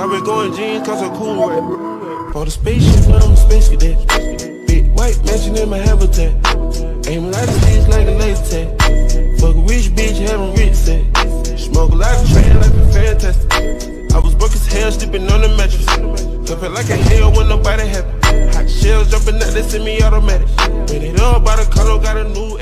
I been going jeans cause I'm cool with For the spaceship, now I'm a space cadet. Big white mansion in my habitat. Aim a lot of things like a laser tag. Fuck a rich bitch, having rich set. Smoke a lot of train like a fantastic. I was broke as hell, sleeping on the mattress. Felt like a hell when nobody happy. Hot shells jumping out, they send me automatic. Made it up by the color, got a new